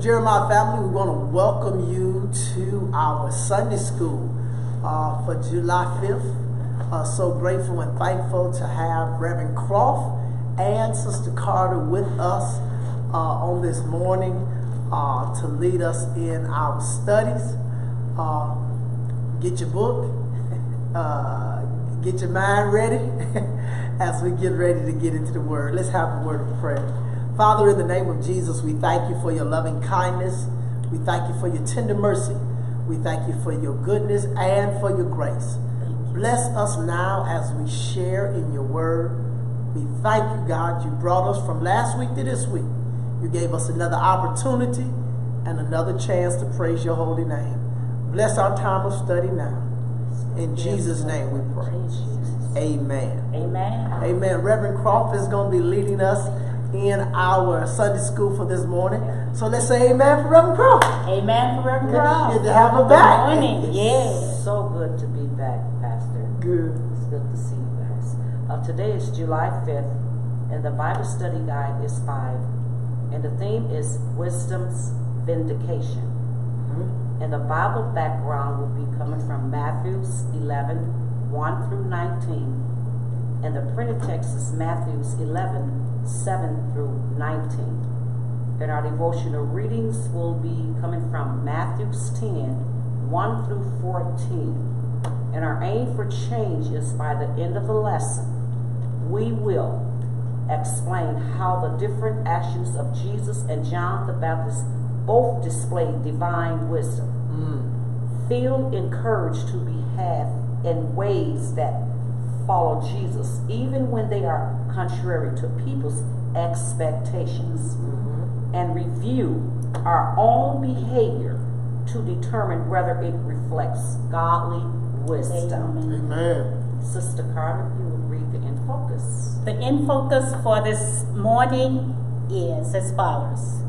Jeremiah family, we want to welcome you to our Sunday school uh, for July 5th. Uh, so grateful and thankful to have Reverend Croft and Sister Carter with us uh, on this morning uh, to lead us in our studies. Uh, get your book, uh, get your mind ready as we get ready to get into the Word. Let's have a word of prayer. Father, in the name of Jesus, we thank you for your loving kindness. We thank you for your tender mercy. We thank you for your goodness and for your grace. Bless us now as we share in your word. We thank you, God. You brought us from last week to this week. You gave us another opportunity and another chance to praise your holy name. Bless our time of study now. In Jesus' name we pray. Amen. Amen. Amen. Reverend Croft is going to be leading us in our Sunday school for this morning. So let's say amen for Reverend Croft. Amen for Reverend Croft. Good to have her back. Good morning. Yes. So good to be back, Pastor. Good. It's good to see you guys. Uh, today is July 5th, and the Bible study guide is 5. And the theme is Wisdom's Vindication. Mm-hmm. And the Bible background will be coming from Matthew 11, 1 through 19. And the printed text is Matthew 11, 7 through 19. And our devotional readings will be coming from Matthew 10, 1 through 14. And our aim for change is by the end of the lesson, we will explain how the different actions of Jesus and John the Baptist both display divine wisdom. Mm. Feel encouraged to behave in ways that follow Jesus, even when they are contrary to people's expectations, Mm-hmm. and review our own behavior to determine whether it reflects godly wisdom. Amen. Amen. Sister Carter, you will read the in focus. The in focus for this morning is as follows.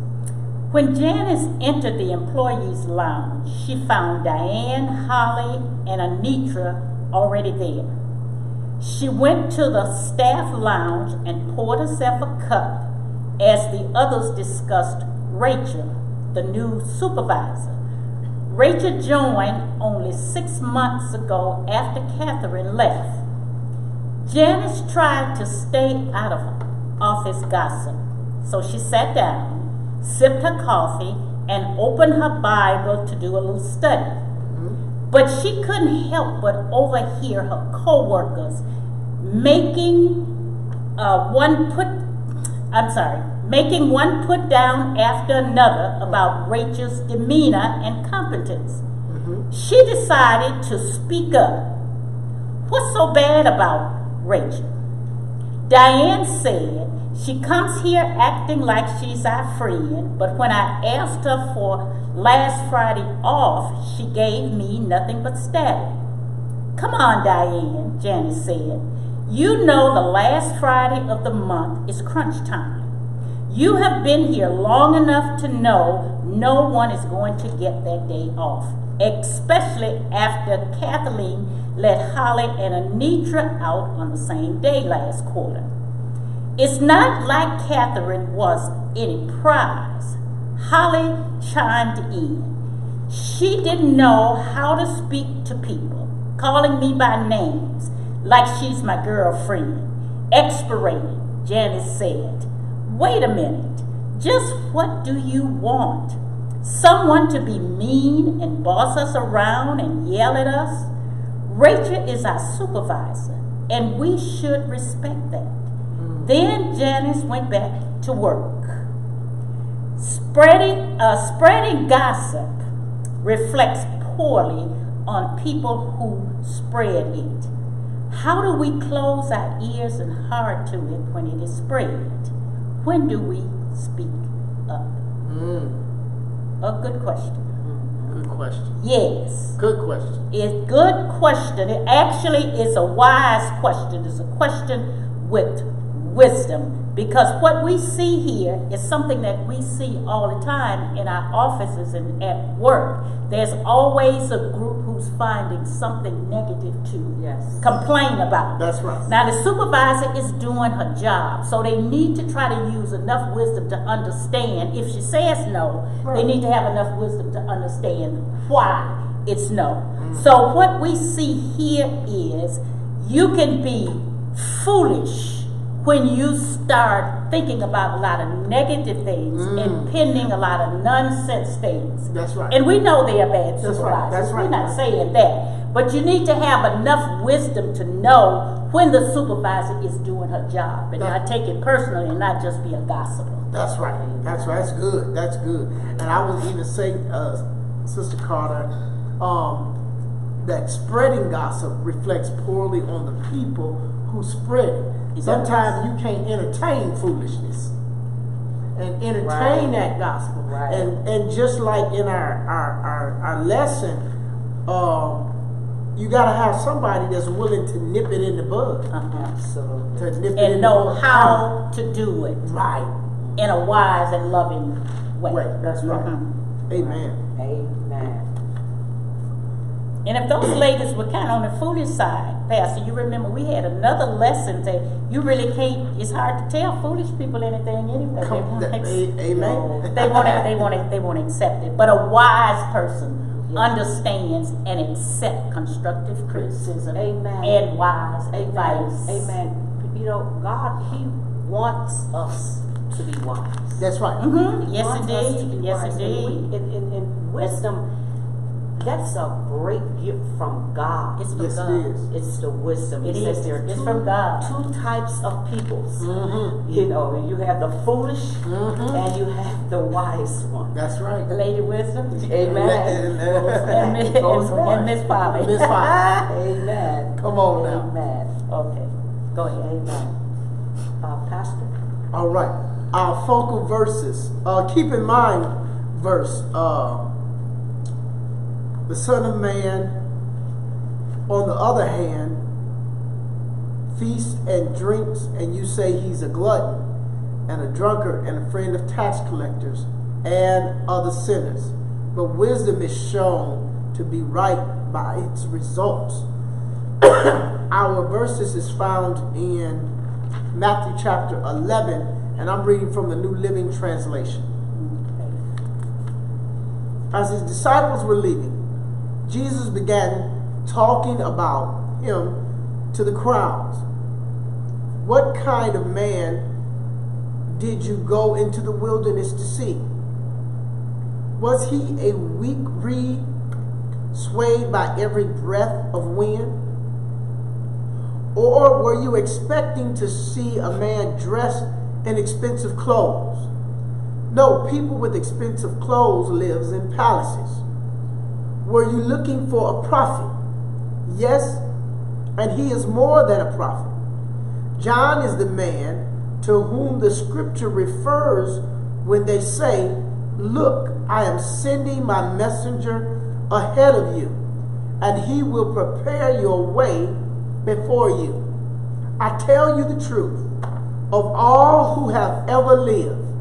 When Janice entered the employees' lounge, she found Diane, Holly, and Anitra already there. She went to the staff lounge and poured herself a cup as the others discussed Rachel, the new supervisor. Rachel joined only six months ago after Catherine left. Janice tried to stay out of office gossip, so she sat down, sipped her coffee, and opened her Bible to do a little study. But she couldn't help but overhear her co-workers making uh, one put, I'm sorry, making one put down after another about Rachel's demeanor and competence. She decided to speak up. What's so bad about Rachel? Diane said she comes here acting like she's our friend, but when I asked her for last Friday off, she gave me nothing but static. Come on, Diane, Janice said. You know the last Friday of the month is crunch time. You have been here long enough to know no one is going to get that day off, especially after Kathleen let Holly and Anitra out on the same day last quarter. It's not like Catherine was any prize. Holly chimed in. She didn't know how to speak to people, calling me by names like she's my girlfriend. Expiration, Janice said. Wait a minute. Just what do you want? Someone to be mean and boss us around and yell at us? Rachel is our supervisor, and we should respect that. Hmm. Then Janice went back to work. Spreading, uh, spreading gossip reflects poorly on people who spread it. How do we close our ears and heart to it when it is spread? When do we speak up? Mm. A good question. Good question. Yes. Good question. It's good question. It actually is a wise question. It's a question with wisdom Because what we see here is something that we see all the time in our offices and at work. There's always a group who's finding something negative to Yes. complain about. That's right. Now the supervisor is doing her job, so they need to try to use enough wisdom to understand. If she says no, they need to have enough wisdom to understand why it's no. Mm. So what we see here is you can be foolish when you start thinking about a lot of negative things and pending a lot of nonsense things. That's right. And we know they are bad That's right. supervisors. That's right. We're not saying that. But you need to have enough wisdom to know when the supervisor is doing her job and not take it personally and not just be a gossiper. That's right. That's right. That's good. That's good. And I would even say, uh, Sister Carter, um, that spreading gossip reflects poorly on the people who spread it. Sometimes you can't entertain foolishness and entertain Right. that gospel. Right. And and just like in our our our, our lesson, um, you got to have somebody that's willing to nip it in the bud. Uh-huh. Absolutely. To nip it in And the know bud. how to do it Right. in a wise and loving way. Right. That's right. Mhm. Amen. Amen. And if those ladies were kind of on the foolish side, Pastor, you remember we had another lesson that you really can't. It's hard to tell foolish people anything anyway. They won't that- ex- amen. They won't. They won't. They won't accept it. But a wise person Yeah. understands and accept constructive criticism Amen. and wise Amen. advice. Amen. You know, God, He wants us to be wise. That's right. hmm He Yes, wants us to indeed. Yes, wise. And indeed. we- And, and, and wisdom, that's a great gift from God. It's from Yes, God. it is. It's the wisdom. It He says is. there It's two, from God. two types of peoples. Mm-hmm. You know, you have the foolish Mhm. and you have the wise one. That's right. Lady Wisdom. Amen. And Miss, and, and Miss Folly. Miss Folly. Amen. Come on now. Amen. Okay. Go ahead. Amen. Uh, Pastor? All right. Our focal verses. Uh, keep in mind, verse. Uh, the Son of Man, on the other hand, feasts and drinks, and you say he's a glutton and a drunkard and a friend of tax collectors and other sinners. But wisdom is shown to be right by its results. Our verses is found in Matthew chapter 11, and I'm reading from the New Living Translation. As his disciples were leaving, Jesus began talking about him to the crowds. What kind of man did you go into the wilderness to see? Was he a weak reed swayed by every breath of wind? Or were you expecting to see a man dressed in expensive clothes? No, people with expensive clothes lives in palaces. Were you looking for a prophet? Yes, and he is more than a prophet. John is the man to whom the scripture refers when they say, Look, I am sending my messenger ahead of you, and he will prepare your way before you. I tell you the truth, of all who have ever lived,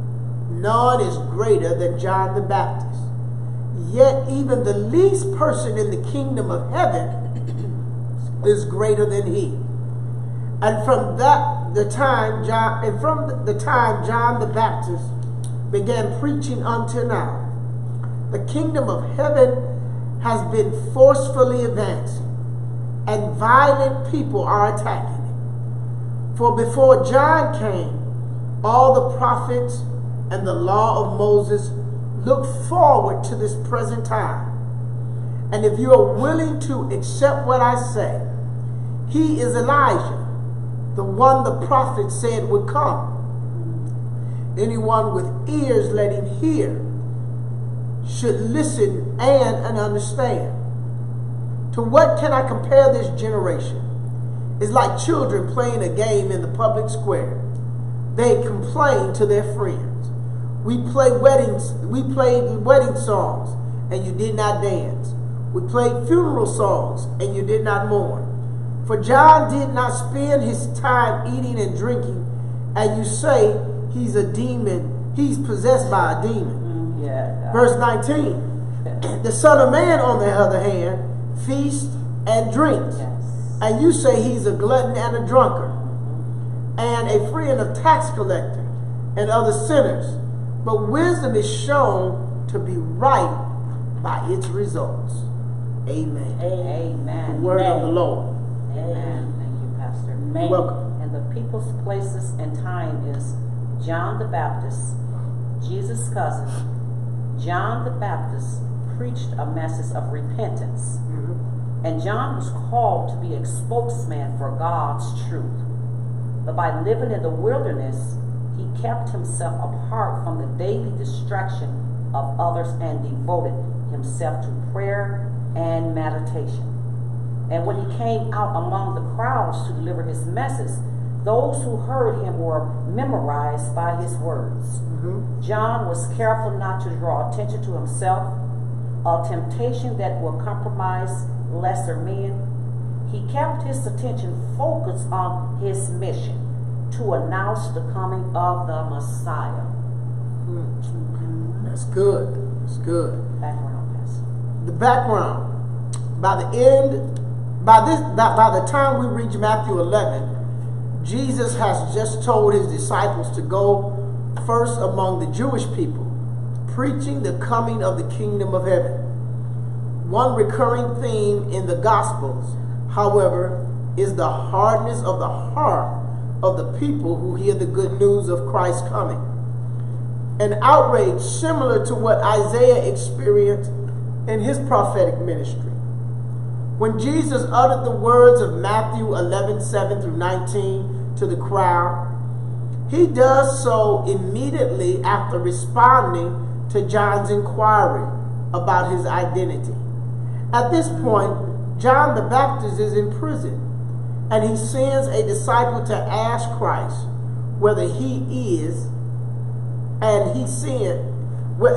none is greater than John the Baptist. Yet even the least person in the kingdom of heaven is greater than he. And from that the time John and from the time John the Baptist began preaching until now, the kingdom of heaven has been forcefully advancing, and violent people are attacking it. For before John came, all the prophets and the law of Moses looked forward to this present time. And if you are willing to accept what I say, he is Elijah, the one the prophet said would come. Anyone with ears, let him hear, should listen and, and understand. To what can I compare this generation? It's like children playing a game in the public square. They complain to their friends. We play weddings, we played wedding songs, and you did not dance. We played funeral songs, and you did not mourn. For John did not spend his time eating and drinking, and you say he's a demon, he's possessed by a demon. Mm, yeah. Verse 19 The Son of Man, on the other hand, feasts and drinks. Yes. And you say he's a glutton and a drunkard, and a friend of tax collector and other sinners. But wisdom is shown to be right by its results. Amen. Amen. The Amen. word of the Lord. Amen. Thank you, Pastor. Amen. Welcome. And the people's places and time is John the Baptist, Jesus' cousin. John the Baptist preached a message of repentance, Mhm. and John was called to be a spokesman for God's truth. But by living in the wilderness, he kept himself apart from the daily distraction of others and devoted himself to prayer and meditation. And when he came out among the crowds to deliver his message, those who heard him were memorized by his words. Mhm. John was careful not to draw attention to himself, a temptation that will compromise lesser men. He kept his attention focused on his mission to announce the coming of the Messiah. That's good. That's good. Background, Pastor. the background. By the end, by this, by, by the time we reach Matthew 11, Jesus has just told his disciples to go first among the Jewish people, preaching the coming of the kingdom of heaven. One recurring theme in the Gospels, however, is the hardness of the heart of the people who hear the good news of Christ's coming an outrage similar to what Isaiah experienced in his prophetic ministry. When Jesus uttered the words of Matthew 11 7 through 19 to the crowd, he does so immediately after responding to John's inquiry about his identity. At this point, John the Baptist is in prison, and he sends a disciple to ask Christ whether he is and he said,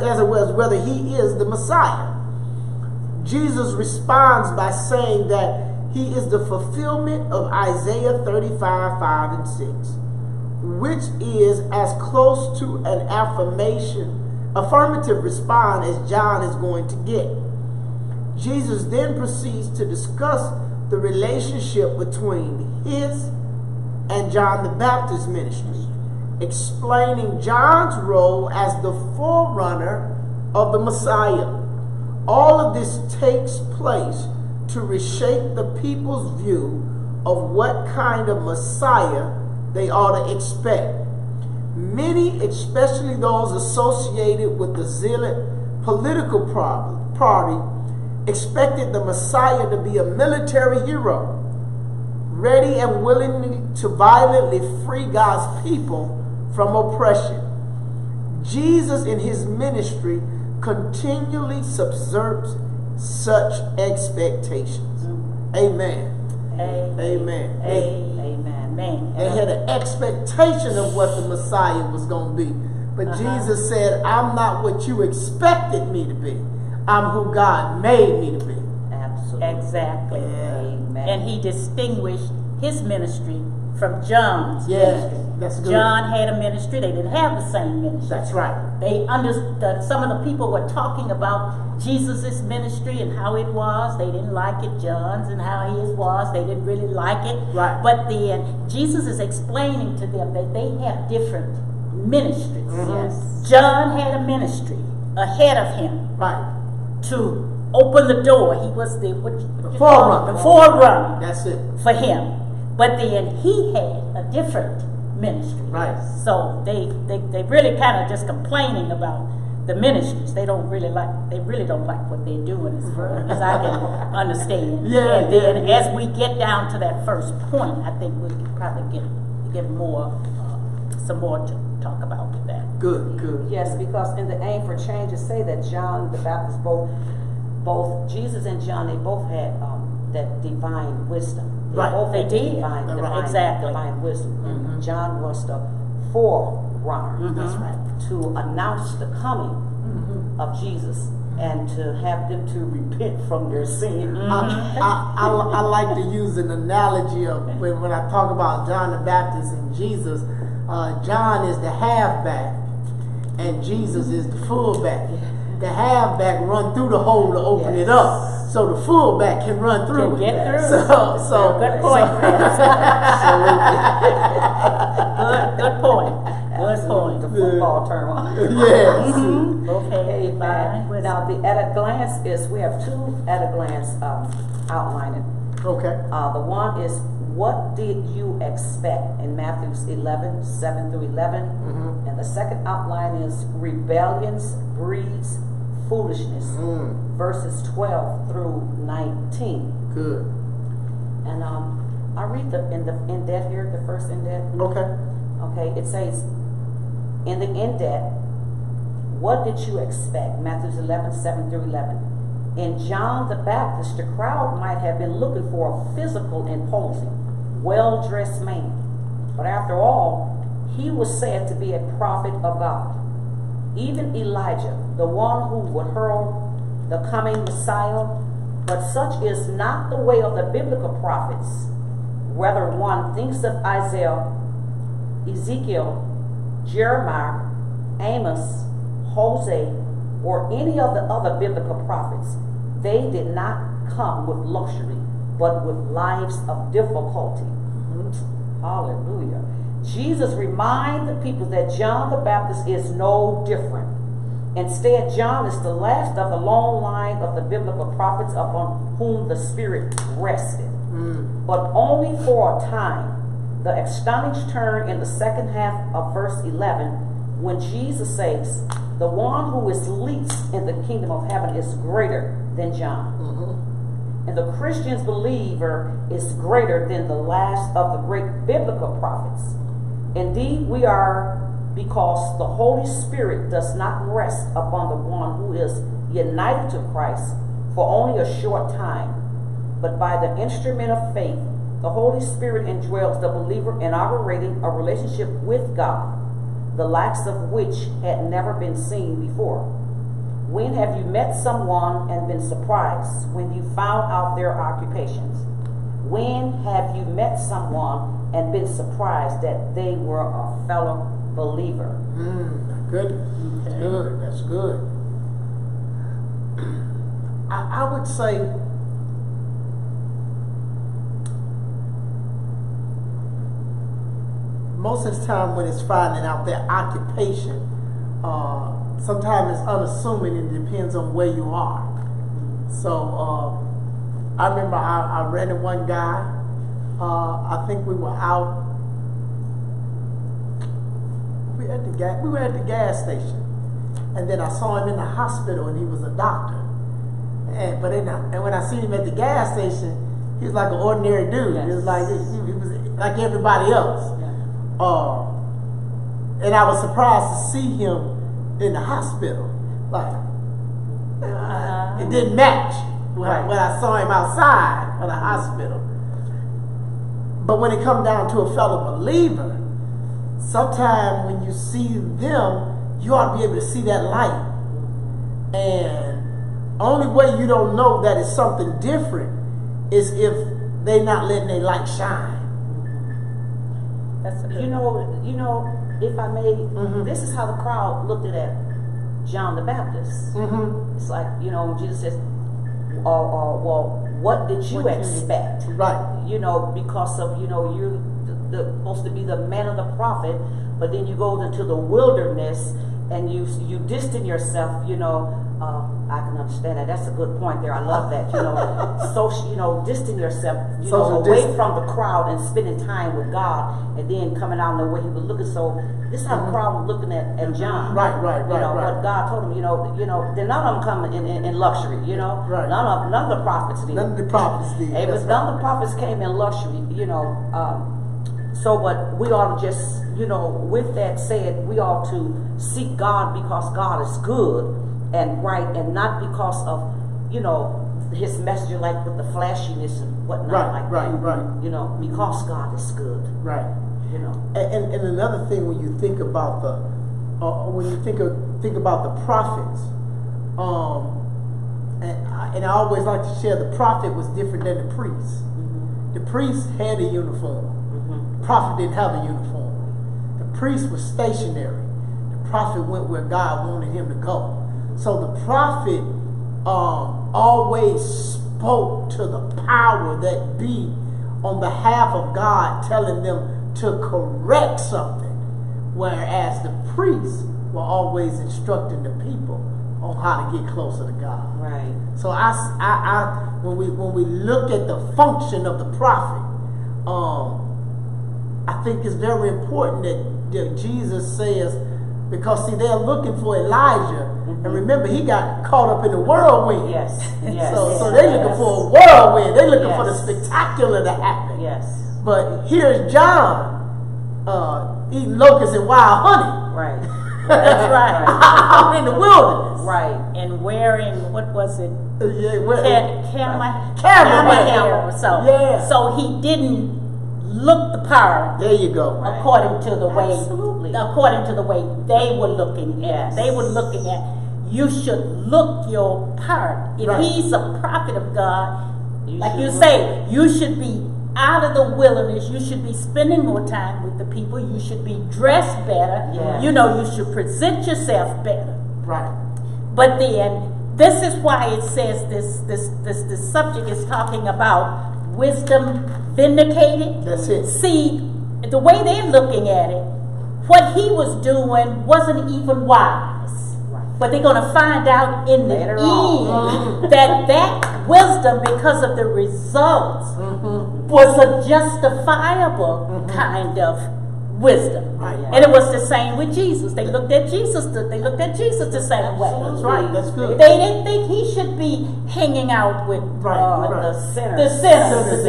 as it was, whether he is the Messiah. Jesus responds by saying that he is the fulfillment of Isaiah 35, 5 and 6, which is as close to an affirmation, affirmative response as John is going to get. Jesus then proceeds to discuss the relationship between his and John the Baptist ministry explaining John's role as the forerunner of the Messiah. All of this takes place to reshape the people's view of what kind of Messiah they ought to expect. Many, especially those associated with the zealot political party, expected the Messiah to be a military hero, ready and willing to violently free God's people from oppression. Jesus in his ministry continually subserves such expectations. Amen. Amen. Amen. Amen. they had an expectation of what the Messiah was going to be. But Uh-huh. Jesus said, I'm not what you expected me to be. I'm who God made me to be. Absolutely. Exactly. Yeah. Amen. And he distinguished his ministry from John's Yes, ministry. that's good. John had a ministry, they didn't have the same ministry. That's right. They understood, some of the people were talking about Jesus' ministry and how it was. They didn't like it. John's and how his was. They didn't really like it. Right. But then Jesus is explaining to them that they have different ministries. Mhm. Yes. John had a ministry ahead of him Right. To open the door. He was the, what, what The forerunner. The forerunner That's it. for him. But then he had a different ministry. Right. So they they they really kind of just complaining about the ministries. They don't really like they really don't like what they're doing as far as I can understand. Yeah, And then yeah, as we get down to that first point, I think we could probably get get more uh, some more to talk about. Good, good. Yes, because in the aim for change, it say that John the Baptist, both, both Jesus and John, they both had um, that divine wisdom. Right, both they had did. Divine, Right. divine, Exactly. divine wisdom. Mhm. John was the forerunner Mhm. That's right. to announce the coming of Jesus and to have them to repent from their sin. I, I, I, I like to use an analogy of when, when I talk about John the Baptist and Jesus. uh, John is the halfback, and Jesus is the fullback. The halfback run through the hole to open it up, so the fullback can run through Can get through. So, so Good point, Chris. Absolutely. Good, good point. Good point. The football term. yes. Okay, Amen. fine. Now, the at a glance is, we have two at a glance um, outlining. Okay. Uh, the one is, what did you expect in Matthews 11, 7 through 11? Mhm. And the second outline is rebellions breeds foolishness, Mm, verses 12 through 19. good. And um, I read the in the indent here, the first indent. Okay. Okay, it says, in the indent, what did you expect? Matthew 11, 7 through 11. In John the Baptist, the crowd might have been looking for a physical, imposing, well dressed man. But after all, he was said to be a prophet of God. Even Elijah, the one who would herald the coming Messiah, but such is not the way of the biblical prophets. Whether one thinks of Isaiah, Ezekiel, Jeremiah, Amos, Hosea, or any of the other biblical prophets, they did not come with luxury, but with lives of difficulty. Hallelujah. Jesus reminded the people that John the Baptist is no different. Instead, John is the last of the long line of the biblical prophets upon whom the Spirit rested. Mm, But only for a time. The astonished turn in the second half of verse 11 when Jesus says, The one who is least in the kingdom of heaven is greater than John. mhm. And the Christian's believer is greater than the last of the great biblical prophets. Indeed, we are because the Holy Spirit does not rest upon the one who is united to Christ for only a short time, but by the instrument of faith, the Holy Spirit indwells the believer, inaugurating a relationship with God, the likes of which had never been seen before. When have you met someone and been surprised when you found out their occupations? When have you met someone and been surprised that they were a fellow believer? Mm, good. Okay. Good. That's good. I, I would say most of the time when it's finding out their occupation, uh, sometimes it's unassuming and depends on where you are. So uh, I remember I, I ran into one guy. Uh, I think we were out we at the gas we were at the gas station and then I saw him in the hospital and he was a doctor and but then I, and when I seen him at the gas station he was like an ordinary dude he was like he, he was like everybody else. Uh, and I was surprised to see him in the hospital like uh, it didn't match when, I, when I saw him outside of the hospital but when it come down to a fellow believer sometimes when you see them, you ought to be able to see that light. And only way you don't know that it's something different is if they're not letting their light shine. That's You know, you know, if I may, Mhm. this is how the crowd looked at John the Baptist. Mm-hmm. It's like, you know, Jesus says, uh, uh, well, what did you What you- expect? Right. You know, because of, you know, you're the, the, supposed to be the man of the prophet, but then you go into the wilderness and you you distance yourself, you know, uh, I can understand that. That's a good point there. I love that. You know, social, you know, distance yourself, you Social know, away distance. from the crowd and spending time with God, and then coming out in the way he was looking. So this is how the crowd was looking at, at John. Right, right, right. You right, know, right. what God told him. You know, you know, then none of them come in, in, in luxury. You know, Right. none of none of the prophets did. None of the prophets did. But none of the prophets came in luxury, you know. Um, so, but we ought to just, you know, with that said, we ought to seek God because God is good and right, and not because of, you know, His messenger like with the flashiness and whatnot Right, like right, that. right. You know, because God is good. Right. You know. And, and, and another thing, when you think about the, uh, when you think of think about the prophets, um, and I, and I always like to share the prophet was different than the priest. The priest had a uniform. The prophet didn't have a uniform. The priest was stationary. The prophet went where God wanted him to go. So the prophet um, always spoke to the power that be on behalf of God, telling them to correct something, whereas the priests were always instructing the people on how to get closer to God. Right. So I, I, I, when we when we look at the function of the prophet, um, I think it's very important that, that Jesus says, because see, they're looking for Elijah, and remember he got caught up in the whirlwind. Yes. Yes. So, so they're looking yes. for a whirlwind. They're looking for the spectacular to happen. Yes. But here's John uh, eating locusts and wild honey Right. That's right. out in the wilderness. Right. And wearing, what was it? Yeah, where- Ca- camel, Camel hair. hair. So, Yeah. so he didn't look the part there you go. Right. according to the way, Absolutely. according to the way they were looking Yes. at. They were looking at. You should look your part. If Right. he's a prophet of God, You like you look- say, you should be out of the wilderness. You should be spending more time with the people. You should be dressed better. Yes. You know, you should present yourself better. Right. But then this is why it says this this this this subject is talking about wisdom vindicated. That's it. See, the way they're looking at it, what he was doing wasn't even wise. Right. But they're going to find out in the Later end on. that that wisdom, because of the results, Mm-hmm. was a justifiable kind of wisdom. Right. And it was the same with Jesus. They looked at Jesus. The, they looked at Jesus the same way. That's right. That's good. They didn't think he should be hanging out with Right, uh, right. The sinners. the sinners.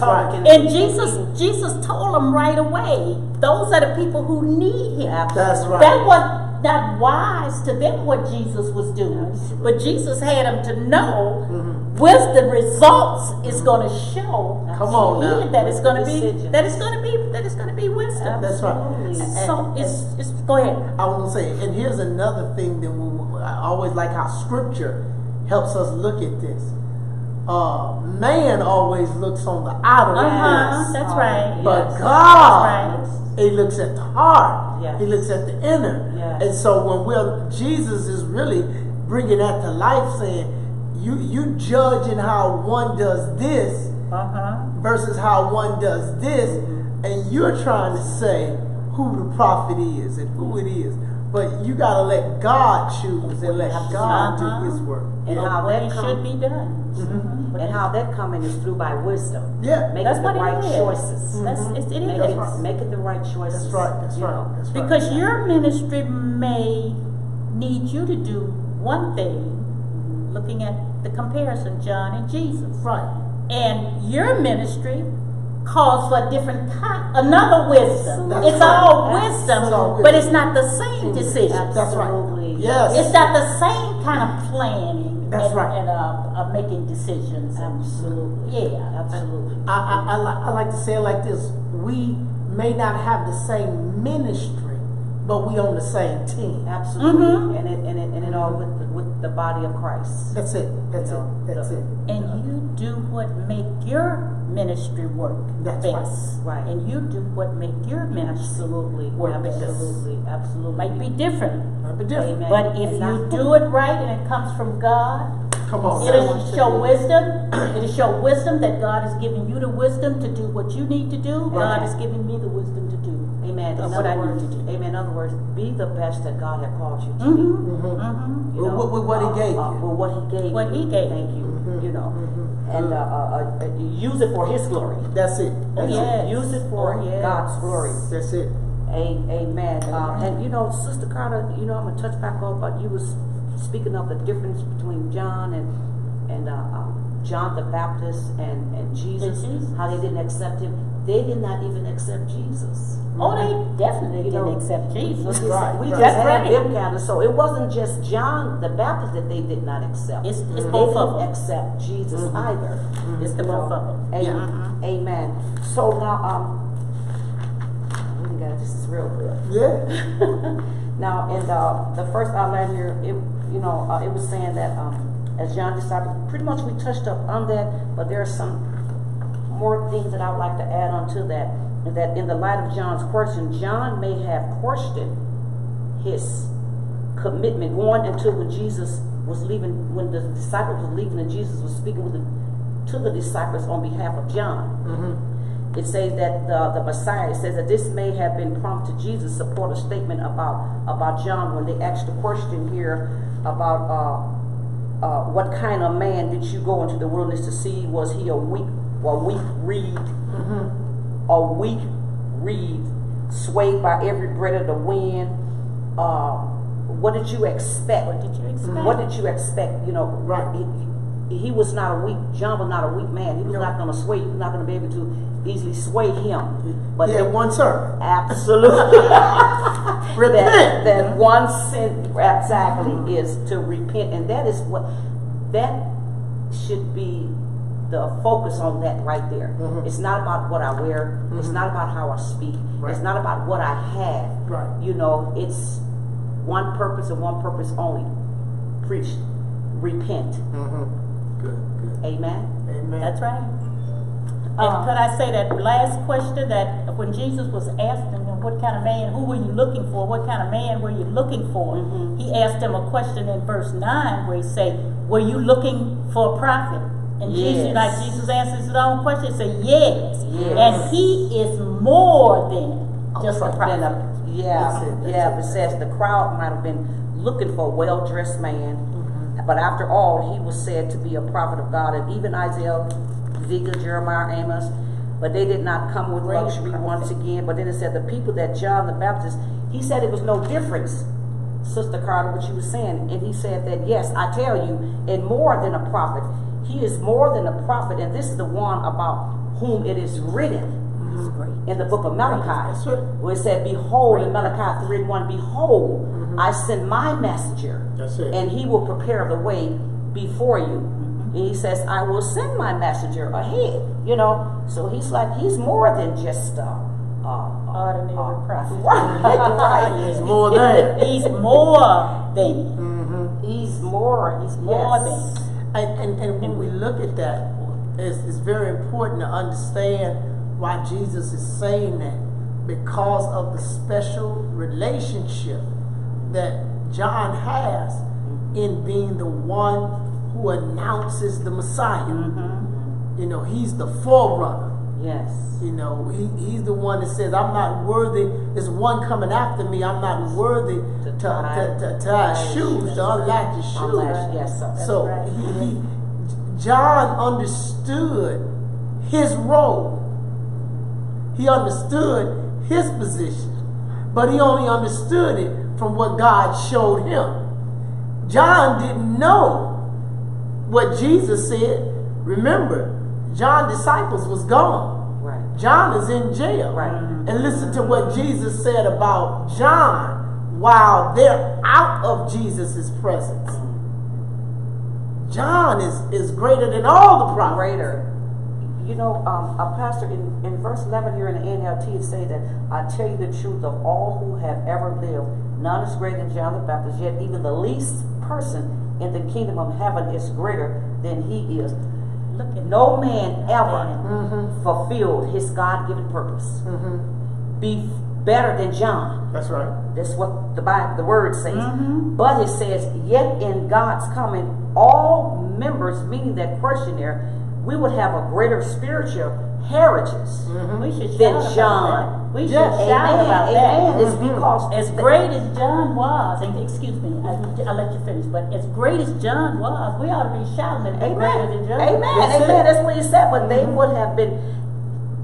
Right. And Jesus, Jesus told them right away, those are the people who need him. That's right. That was not wise to them what Jesus was doing, but Jesus had them to know with the results is going to show Mm-hmm. Come on now. that it's going to be that it's going to be that it's going to be wisdom. That's right. So it's, it's go ahead. I was gonna say, and here's another thing that we, I always like how Scripture helps us look at this. Uh, man always looks on the outer Uh huh. appearance, That's right. but Yes. God, That's He looks at the heart. Yes. He looks at the inner. Yes. And so when we're Jesus is really bringing that to life, saying you you judging how one does this Uh huh. versus how one does this, and you're trying to say who the prophet is and who it is. But you gotta let God choose and let God Uh-huh. do His work. And The how that it come- should be done. And how that coming is through by wisdom. Yeah, Making That's the what right is. choices. That's it's, it is. Making, right. making the right choices. that's right. That's you right. know. That's right. Because your ministry may need you to do one thing, looking at the comparison, John and Jesus. right. And your ministry calls for a different kind, another wisdom. That's it's right. all wisdom, all but it's not the same decision. That's right. Yes. It's not the same kind of planning That's and, right. and uh, uh, making decisions. Absolutely. Yeah. Absolutely. I, I, I, li- I like to say it like this: We may not have the same ministry, but we on the same team. Absolutely. Mhm. And it and it and it all with the, with the body of Christ. That's it. That's You it. That's the- it. And you do what make your ministry work That's right. best. Right. And you do what make your ministry Absolutely. work best. Absolutely. Absolutely. Might be different, Might be different. Amen. but if And you do it right and it comes from God, Come on. it'll show wisdom. It'll show wisdom that God is giving you the wisdom to do what you need to do. God Right. is giving me the wisdom to do. Amen. In Of other what I need words, to do. Amen. In other words, be the best that God had called you to Mm-hmm. be. Mm-hmm. You With- know, with- with what He uh, gave uh, you. With what He gave What you. He gave Thank you. Mhm. You know, Mhm. and uh, uh, uh, use it for His glory. That's it. That's Yes. it. Use it for Oh, yes. God's glory. That's it. A, amen. Uh, and you know, Sister Carter, you know, I'm gonna touch back on, but you was speaking of the difference between John and and uh, John the Baptist and and Jesus, Jesus. how they didn't accept him. They did not even accept Jesus. Oh, they definitely You didn't know, accept Jesus. Right, we right. just had right. them counted. So it wasn't just John the Baptist that they did not accept. It's, it's they both didn't of them. accept Jesus Mhm. either. It's the both of them. a- Yeah. Amen. So now, um, we got this is real good. Yeah. Now, in the, the first outline here, it, you know, uh, it was saying that, um, as John disciple, pretty much we touched up on that, but there are some more things that I would like to add on to that. that in the light of John's question, John may have questioned his commitment going until when Jesus was leaving, when the disciples were leaving and Jesus was speaking with the, to the disciples on behalf of John. Mm-hmm. It says that the, the Messiah says that this may have been prompted Jesus support a statement about about John when they asked the question here about uh, uh, what kind of man did you go into the wilderness to see? Was he a weak, a weak reed, Mm-hmm. a weak reed, swayed by every breath of the wind? Uh, what did you expect? What did you expect? What did you expect? You know, Right. He, he was not a weak. John was not a weak man. He was No. not going to sway. He was not going to be able to easily sway him. But he had they- one servant. absolutely Repent. that, that one sin exactly is to repent, and that is what that should be the focus on that right there. Mhm. It's not about what I wear. It's Mhm. not about how I speak. Right. It's not about what I have. Right. You know, it's one purpose and one purpose only. Preach, repent. Mm-hmm. Good, good. Amen. Amen. That's right. And could I say that last question that when Jesus was asking him, what kind of man, who were you looking for? What kind of man were you looking for? Mhm. He asked him a question in verse 9 where he said, were you looking for a prophet? And Jesus, like Jesus answers his own question, said, yes. Yes. And he is more than just a prophet. a- yeah, it, yeah. it. It says the crowd might have been looking for a well-dressed man, Mm-hmm. but after all, he was said to be a prophet of God, and even Isaiah, Ezekiel, Jeremiah, Amos. But they did not come with Great luxury prophet. once again. But then it said the people that John the Baptist, he said it was no difference, Sister Carter, what you were saying, and he said that yes, I tell you, and more than a prophet, he is more than a prophet, and this is the one about whom it is written in the book of Malachi, where it said, Behold, in Malachi 3 and 1, Behold, I send my messenger, and he will prepare the way before you. And he says, I will send my messenger ahead. You know, so he's like, he's more than just a. Uh, Ordinary uh, prophet. Right, right. He's more than. He's more than. Mm-hmm. He's more. He's More yes. than. And, and, and when we look at that, it's, it's very important to understand why Jesus is saying that because of the special relationship that John has in being the one who announces the Messiah. Mm-hmm. You know, he's the forerunner. Yes. You know, he, he's the one that says, I'm not worthy. There's one coming after me. I'm not worthy to, to, to, to tie his shoes, to unlatch his shoes. Yes, sir. So right. he, he, John understood his role. He understood his position, but he only understood it from what God showed him. John didn't know what Jesus said. Remember, John disciples was gone. Right. John is in jail. Right. And listen to what Jesus said about John while they're out of Jesus' presence. John is, is greater than all the prophets. greater. You know, um, a pastor in, in verse 11 here in the NLT it say that I tell you the truth of all who have ever lived, none is greater than John the Baptist, yet even the least person in the kingdom of heaven is greater than he is. Look at No man ever Mm-hmm. fulfilled his God given purpose. Mm-hmm. Be better than John. That's right. That's what the Bible, the word says. Mhm. But it says, yet in God's coming, all members, meaning that question there, we would have a greater spiritual heritage We should than shout about John. that. We should Yes. shout Amen. about Amen. that. It's because As great as John was, and excuse me, I, I'll let you finish, but as great as John was, we ought to be shouting that they're greater Amen. than John. Amen. That's Amen. That's what he said. But they would have been,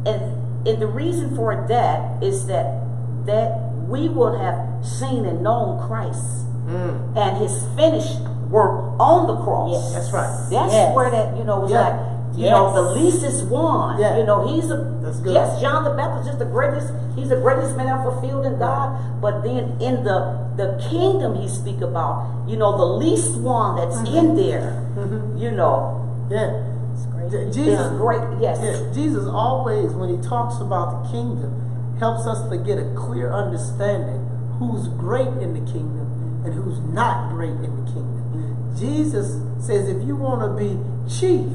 and and the reason for that is that that we would have seen and known Christ Mm. and His finished work on the cross. Yes. That's right. That's Yes. where that you know was Yeah. like you Yes. know the least is one. Yeah. You know he's a That's good. yes John the Baptist is the greatest. He's the greatest man ever fulfilled in God. But then in the the kingdom he speak about, you know the least one that's Mm-hmm. in there. You know Yeah. It's great. Je- is Jesus, great. Yes. yeah, Jesus always, when he talks about the kingdom, helps us to get a clear understanding who's great in the kingdom and who's not great in the kingdom. Jesus says if you want to be chief,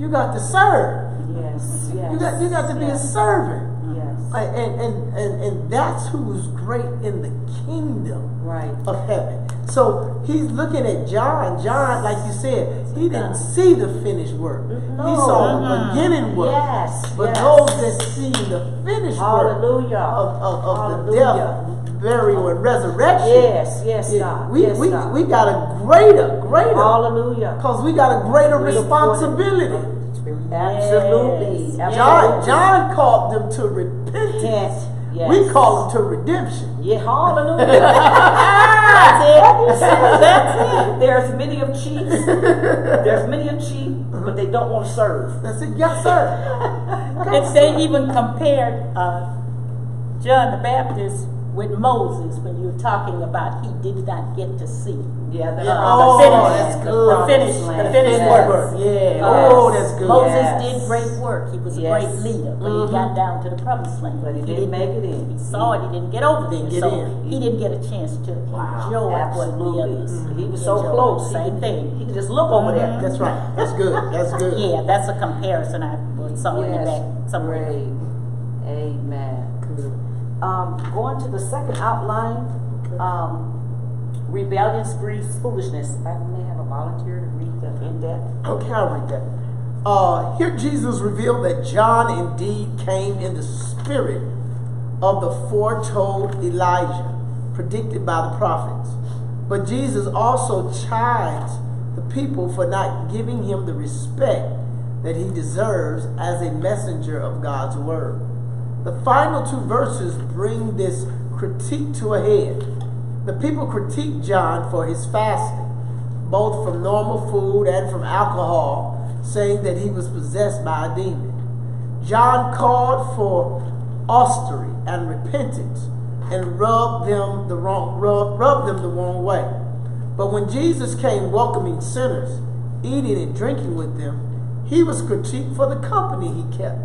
you got to serve. Yes. Yes. You got you got to be a servant. Yes. And, and, and, and, and that's who's great in the kingdom Right. of heaven. So he's looking at John. John, like you said, he didn't see the finished work. No. He No. saw the Mhm. beginning work. Yes, But yes. those that see the finished work Hallelujah. of, of, of the Hallelujah. Burial, and resurrection. Yes, yes, yeah, God. we, yes, we, God. we got a greater, greater, Hallelujah. because we got a greater responsibility. Absolutely. Yes. John. John called them to repentance. Yes. Yes. We call them to redemption. Yeah, hallelujah. That's it. That's it. There's many of chiefs. There's many of chiefs, but they don't want to serve. That's it, yes, sir. And they even compared uh, John the Baptist with Moses when you were talking about he did not get to see. Yeah, the, Yeah. Oh, the that's finish, good. the oh, The finish, the land. finished Yes. work. Yeah. Yes. Oh, that's good. Moses Yes. did great work. He was a Yes. great leader, but he mm-hmm. got down to the promised land. But he didn't make it in. He saw it. He didn't get over Didn't there, get so in. he didn't get a chance to enjoy what the Absolutely. others. Mm-hmm. He was so enjoyed. close. Same could, thing. He could just look over there. Mm-hmm. That's right. That's good. That's good. Yeah, that's a comparison I saw in the Yes. back somewhere. Great. Amen. Um, going to the second outline, um, rebellion breeds foolishness. I may have a volunteer to read the in depth. Okay, I'll read that. Uh, here Jesus revealed that John indeed came in the spirit of the foretold Elijah, predicted by the prophets. But Jesus also chides the people for not giving him the respect that he deserves as a messenger of God's word. The final two verses bring this critique to a head. The people critique John for his fasting, both from normal food and from alcohol, saying that he was possessed by a demon. John called for austerity and repentance and rubbed them the wrong rub, rubbed them the wrong way. But when Jesus came welcoming sinners, eating and drinking with them, he was critiqued for the company he kept.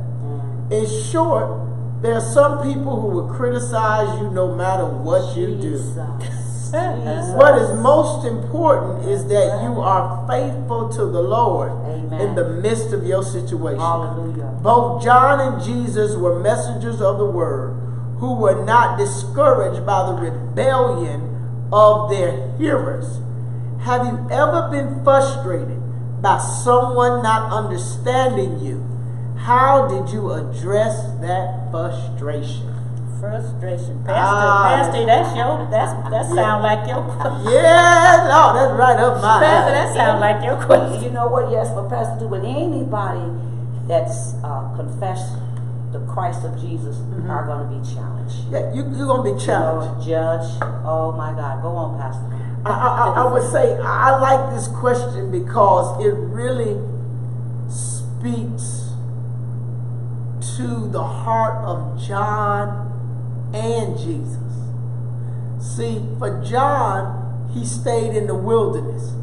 In short, there are some people who will criticize you no matter what you do. What is most important is that you are faithful to the Lord Amen. in the midst of your situation. Hallelujah. Both John and Jesus were messengers of the word who were not discouraged by the rebellion of their hearers. Have you ever been frustrated by someone not understanding you? How did you address that frustration? Frustration, Pastor. Ah. Pastor, that's your. That's that sound like your. Yeah, no, that's right up my Pastor, that sound like your question. you know what? Yes, but Pastor, do with anybody that's uh, confessed the Christ of Jesus are going to be challenged. Yeah, you, you're gonna be You challenged. know, judge. Oh my God. Go on, Pastor. I, I, I would say I like this question because it really speaks to the heart of John and Jesus. See, for John, he stayed in the wilderness.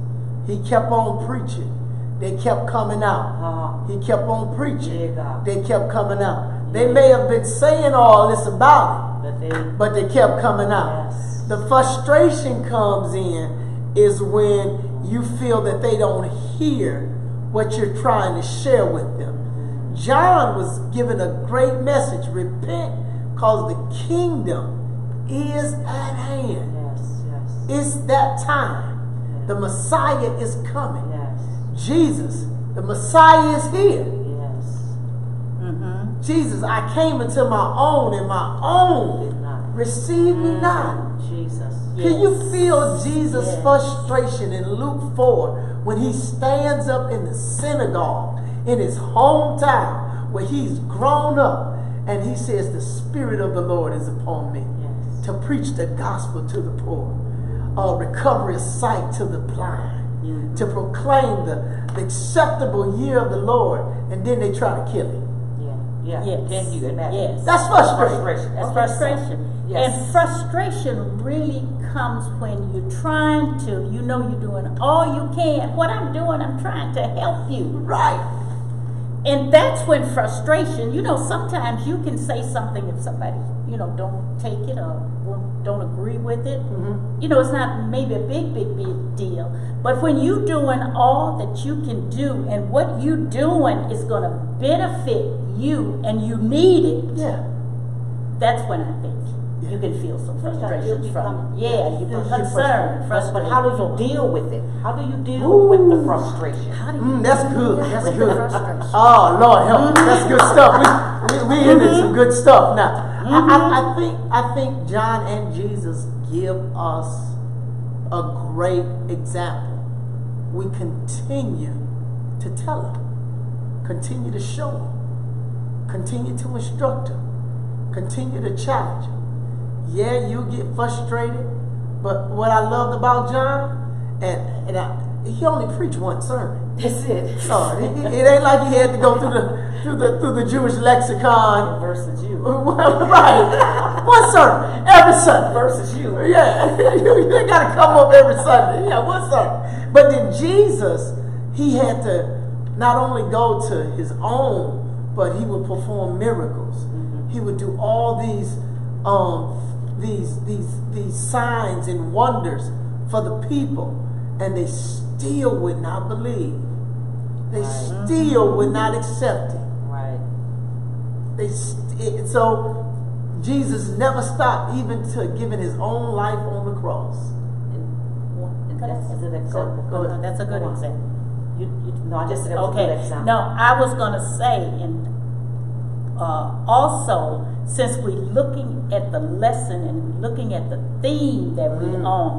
He kept on preaching. They kept coming out. Uh-huh. He kept on preaching. Yeah, They kept coming out. They may have been saying all this about him, But they, but they kept coming out. Yes. The frustration comes in is when you feel that they don't hear what you're trying to share with them. John was given a great message repent because the kingdom is at hand. yes, yes, It's that time. The Messiah is coming. yes, Jesus, the Messiah is here. yes. Mm-hmm. Jesus, I came into my own, and my own Did not. receive me not. Jesus. Can you feel Jesus' Yes. frustration in Luke 4 when he stands up in the synagogue in his hometown where he's grown up and he says, The Spirit of the Lord is upon me Yes. to preach the gospel to the poor, uh, recovery of sight to the blind, to proclaim the, the acceptable year of the Lord, and then they try to kill him. Yeah, yeah. Yes. Can you imagine? Yes. That's frustrating. frustration. That's That's frustration. Yes. And frustration really comes when you're trying to, you know, you're doing all you can. What I'm doing, I'm trying to help you. Right. And that's when frustration, you know, sometimes you can say something if somebody, you know, don't take it or don't agree with it. Mhm. You know, it's not maybe a big, big, big deal. But when you're doing all that you can do and what you're doing is going to benefit you and you need it, Yeah. that's when I think. You can feel some Sometimes frustration from become- it. Yeah, you Yeah, become you're concerned, But, frustrated. but how do you deal with it? How do you deal Ooh. with the frustration? How do you Mm, that's good. That's good. Oh Lord, help! Mm-hmm. That's good stuff. We we, we into some mm-hmm. good stuff now. I, I, mm-hmm. I think I think John and Jesus give us a great example. We continue to tell them, continue to show them, continue to instruct them, continue to challenge them. Yeah, you get frustrated, but what I loved about John, and and I, he only preached one sermon. That's it. Oh, it, it- ain't like he had to go through the through the through the Jewish lexicon. Versus you. right. One sermon every Sunday. Versus you. Yeah, you, you got to come up every Sunday. Yeah, one sermon. But then Jesus, he had to not only go to his own, but he would perform miracles. He would do all these um these these these signs and wonders for the people, and they still would not believe. They Right. Mm-hmm. still would not accept it. Right. They st- so Jesus never stopped even to giving his own life on the cross. And, and that's a good Go- example. go ahead. That's a good Go on. example. You, you, no, I just said it was a Okay, good example. no, I was gonna say, and uh, also, since we're looking at the lesson and looking at the theme that we're Mm. on,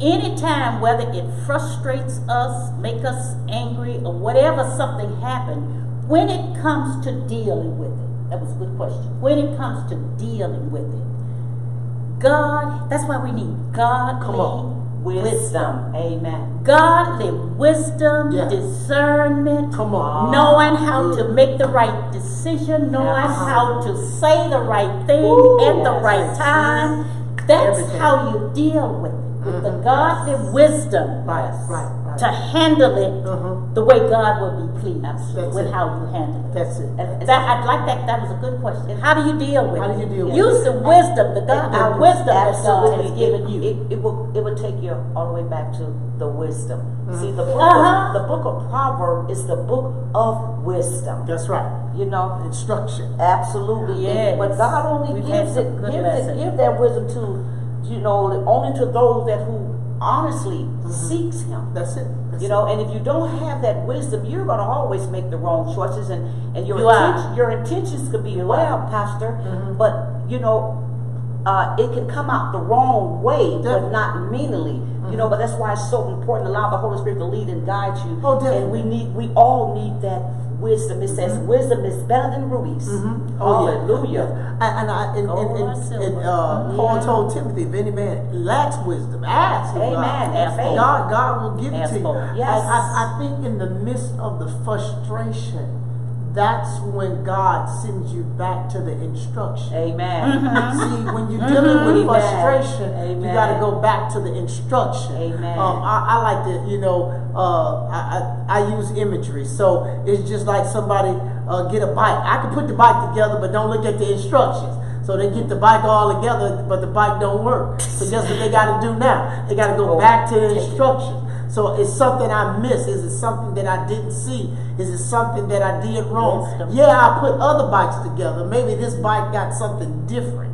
anytime whether it frustrates us, make us angry, or whatever something happened, when it comes to dealing with it, that was a good question. When it comes to dealing with it, God, that's why we need godly Come on. Wisdom. Amen. godly wisdom, Yeah. discernment, Come on. knowing how to make the right decision, knowing Yes. how to say the right thing Ooh, at the right time. That's Everything. how you deal with it, with the Mhm. godly wisdom Right, right, right. To handle it Uh-huh. the way God will be pleased That's with it. how you handle it. That's it. That I'd like that. That was a good question. How do you deal with How it? do you deal with Use it? the wisdom, the God, would wisdom that God has given you. It, it will it will take you all the way back to the wisdom. See the book Uh-huh. of, the book of Proverbs is the book of wisdom. That's right. You know, Instruction. absolutely. Yes. But God only We've gives it gives it give that wisdom to you know only to those that who honestly seeks Him. That's it. That's You it. know, and if you don't have that wisdom, you're going to always make the wrong choices, and and your You are. intention, your intentions could be well, Pastor, Mhm. but you know, uh, it can come out the wrong way, but not meanly. You know, but that's why it's so important to allow the Holy Spirit to lead and guide you. Oh, definitely. and we need, we all need that wisdom. It says, wisdom is better than rubies. Mhm. Oh, yeah. Hallelujah. And, and, I, and, and, and, uh, Paul told Timothy, if any man lacks wisdom, ask Amen. God. God, God will give it to you. Yes. I, I, I think in the midst of the frustration, that's when God sends you back to the instruction. Amen. See, when you're dealing with Amen. frustration, you got to go back to the instruction. Amen. Um, I, I like to, you know, uh, I, I, I use imagery. So it's just like somebody uh, get a bike. I can put the bike together, but don't look at the instructions. So they get the bike all together, but the bike don't work. So guess what they got to do now? They got to go Go back to the instructions. So it's something I missed. Is it something that I didn't see? Is it something that I did wrong? Yeah, I put other bikes together. Maybe this bike got something different.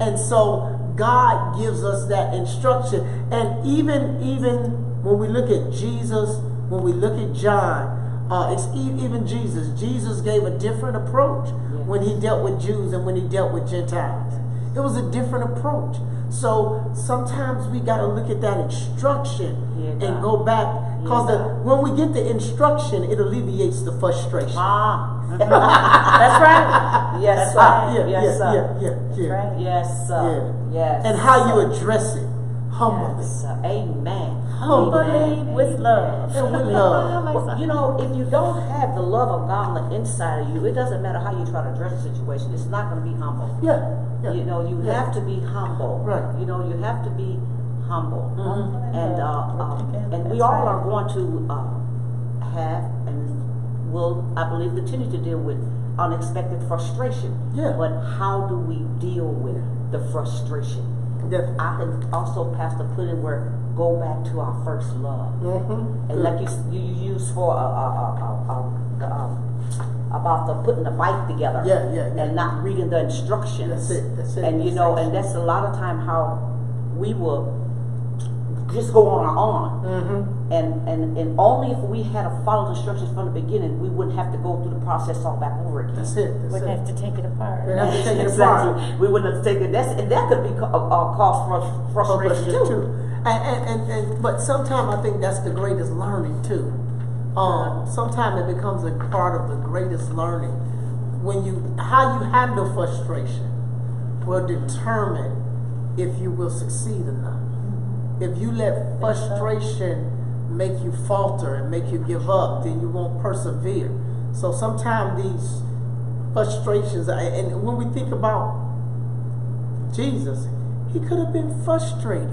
And so God gives us that instruction. And even even when we look at Jesus, when we look at John, uh, it's even Jesus. Jesus gave a different approach when he dealt with Jews and when he dealt with Gentiles. It was a different approach. So sometimes we got to look at that instruction Yeah, and go back. Because Yeah, when we get the instruction, it alleviates the frustration. Ah. That's right. Yes, That's sir. right. yeah, yes, yeah, sir. yeah, yeah, yeah. right. Yes, sir. Yes. And how you address it humbly. Yes, sir. Amen. Humbly Amen. with love. And with love. Like Well, you know, if you don't have the love of God on the inside of you, it doesn't matter how you try to address the situation. It's not going to be humble. Yeah, yeah. You know, you Yeah. have to be humble. Right. You know, you have to be humble. Mhm. And uh, uh, and we all are going to uh, have and will, I believe, continue to deal with unexpected frustration. Yeah. But how do we deal with the frustration? I can also, Pastor, put in where go back to our first love. Mm-hmm. And like you, you you use for uh, uh, uh, uh, uh, um, about the putting the bike together. Yeah, yeah, yeah. And not reading the instructions. That's it, that's it. And you know, and that's a lot of time how we will just go on our own. Mm-hmm. And, and and only if we had to follow instructions from the beginning, we wouldn't have to go through the process all back over again. That's it. That's Wouldn't it. have to take it apart. We'd have to take it Exactly. apart. We wouldn't have to take it. That's and that could be a, uh, uh, cause for frustration Frustration, too. And, and, and, and but sometimes I think that's the greatest learning too. Um, sometimes it becomes a part of the greatest learning when you how you handle frustration will determine if you will succeed or not. If you let frustration make you falter and make you give up, then you won't persevere. So sometimes these frustrations, and when we think about Jesus, he could have been frustrated.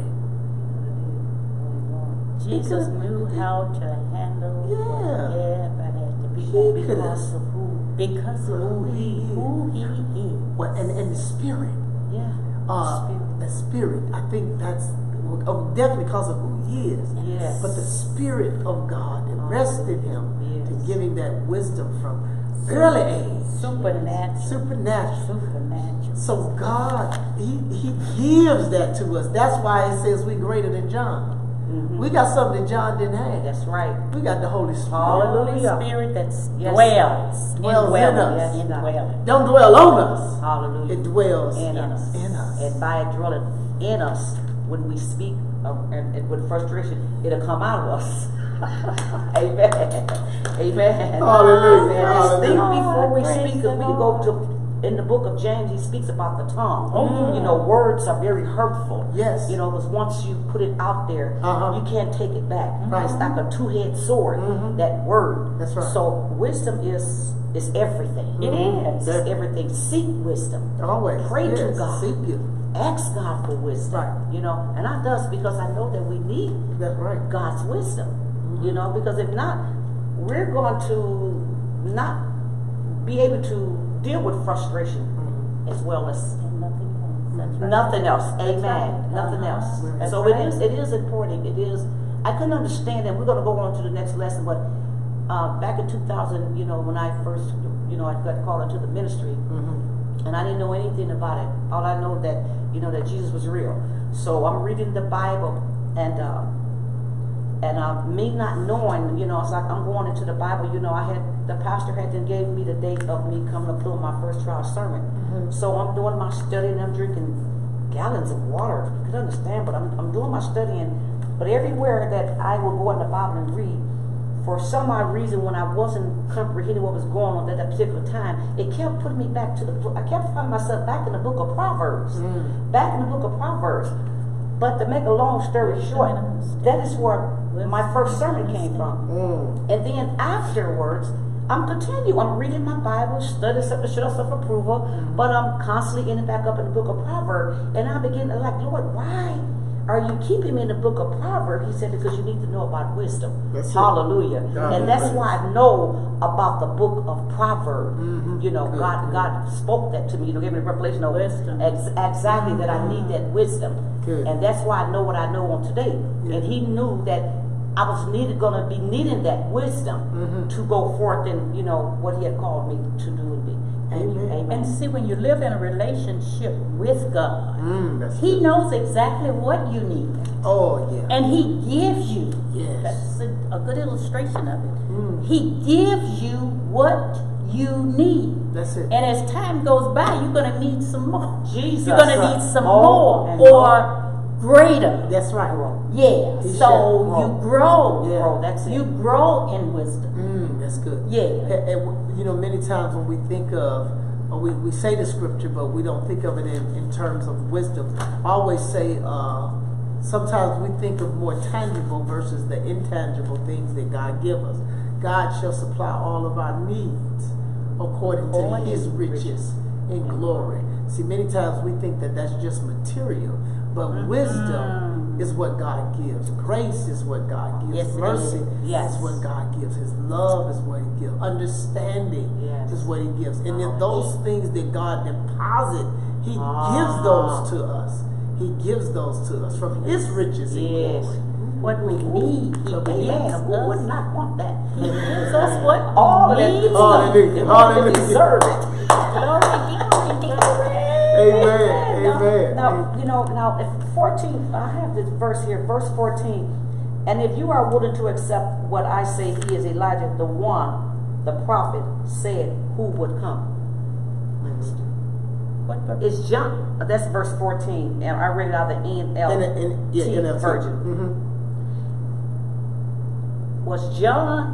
Jesus knew how to handle Yeah. whatever had to be He because of who because of who he who he is. Well, and, and the spirit, Yeah. uh, Spirit. the spirit, I think that's oh, definitely because of who he is. Yes. But the spirit of God that rests in him to give him that wisdom from early age, Supernatural. supernatural. Supernatural. So God, he, he gives that to us. That's why it says we're greater than John. Mhm. We got something that John didn't have. That's right. We got the Holy Spirit. Hallelujah. Holy Spirit that Yes. dwells, Dwells in indwelling, us. Yes, God. indwelling. Don't dwell on us. Hallelujah. It dwells in, in us. us. In us. And by it dwelling in us, when we speak of, and, and with frustration, it'll come out of us. Amen. Amen. Hallelujah. Amen. Just think before we speak, the because we can go to in the book of James, he speaks about the tongue. Oh. You know, words are very hurtful. Yes. You know, because once you put it out there, Uh-huh. you can't take it back. Right. It's like a two-headed sword. Mhm. That word. That's right. So wisdom is is everything. It Mhm. is. It's everything. Seek wisdom. Always. Pray to. God. Seek it. Ask God for wisdom. Right. You know, and I does because I know that we need That's right. God's wisdom. Mm-hmm. You know, because if not, we're going to not be able to deal with frustration Mhm. as well as And nothing else. Right. nothing else. Amen. right. Nothing Uh-huh. else. That's so right. it is. It is important. It is. I couldn't understand, and we're going to go on to the next lesson. But uh, back in 2000, you know, when I first, you know, I got called into the ministry, Mhm. and I didn't know anything about it. All I know that you know that Jesus was real. So I'm reading the Bible, and uh, and uh, me not knowing, you know, it's like I'm going into the Bible. You know, I had the pastor had then gave me the date of me coming up doing my first trial sermon. Mhm. So I'm doing my studying. I'm drinking gallons of water. You can understand, but I'm I'm doing my studying. But everywhere that I would go in the Bible and read, for some odd reason, when I wasn't comprehending what was going on at that particular time, it kept putting me back to the book. I kept finding myself back in the book of Proverbs, Mm. back in the book of Proverbs. But to make a long story short, that is where my first sermon came from. Mm. And then afterwards, I'm continue. I'm reading my Bible, studying stuff to show self approval, but I'm constantly ending back up in the book of Proverbs. And I begin to like, Lord, why are you keeping me in the book of Proverbs? He said, because you need to know about wisdom. That's. Hallelujah. God and that's right. why I know about the book of Proverbs. Mhm. You know, Good, God good. God spoke that to me, you know, gave me the revelation of Wisdom. Ex- exactly that I need that wisdom. Good. And that's why I know what I know on today. Yeah. And he knew that I was needed going to be needing that wisdom Mhm. to go forth and you know what he had called me to do and be. Amen. Amen. And see, when you live in a relationship with God, Mm, He good. knows exactly what you need, Oh yeah. and He gives you. Yes. That's a, a good illustration of it. Mm. He gives you what you need. That's it. And as time goes by, you're going to need some more. Jesus. You're going to need some More more and or greater. That's right. Yeah. He So you grow. Yeah. Bro, that's it. You grow in wisdom. Mm, that's good. Yeah. And, and, you know, many times when we think of, or we, we say the scripture, but we don't think of it in, in terms of wisdom. I always say, uh, sometimes we think of more tangible versus the intangible things that God give us. God shall supply all of our needs according to According His to riches in glory. See, many times we think that that's just material, but wisdom is what God gives. Grace is what God gives. Yes, Mercy is. Yes. is what God gives. His love is what He gives. Understanding Yes. is what He gives. And if those things that God deposit, He Ah. gives those to us. He gives those to us from His riches and Yes. glory. What we need, He What we gives need. Amen. Who would not want that? He gives us what all of that good stuff. Hallelujah. They wanted to Hallelujah. deserve it. Glory, glory, glory. Amen. Now- Amen. Now, you know, now if fourteen, I have this verse here, verse fourteen. And if you are willing to accept what I say, he is Elijah, the one, the prophet said, who would come. What verse? It's John. That's verse fourteen, and I read it out of the NL In, in, yeah, NLT. version. Mhm. Was John